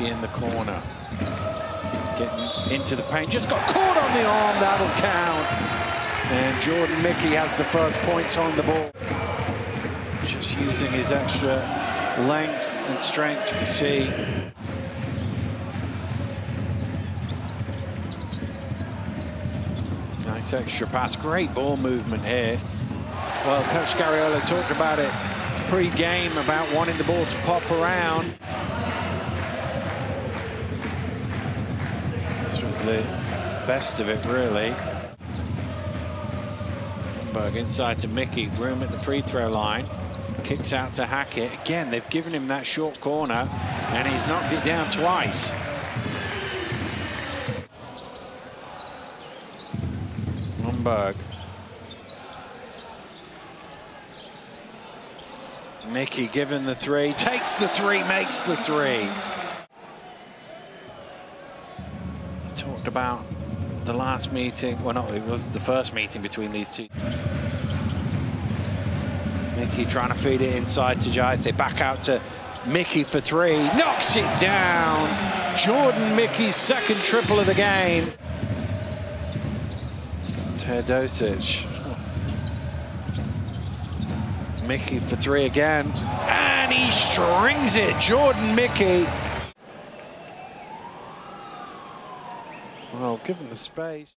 In the corner. Getting into the paint, just got caught on the arm, that'll count. And Jordan Mickey has the first points on the ball. Just using his extra length and strength, you see. Nice extra pass, great ball movement here. Well, Coach Scariolo talked about it pre-game about wanting the ball to pop around. The best of it, really. Berg inside to Mickey, room at the free throw line. Kicks out to Hackett. Again, they've given him that short corner, and he's knocked it down twice. Lundberg. Mickey given the three, takes the three, makes the three. Talked about the last meeting, well not, it was the first meeting between these two. Mickey trying to feed it inside to Jaiteh, back out to Mickey for three, knocks it down. Jordan Mickey's second triple of the game. Teodosic. Mickey for three again, and he strings it. Jordan Mickey. Well, given the space.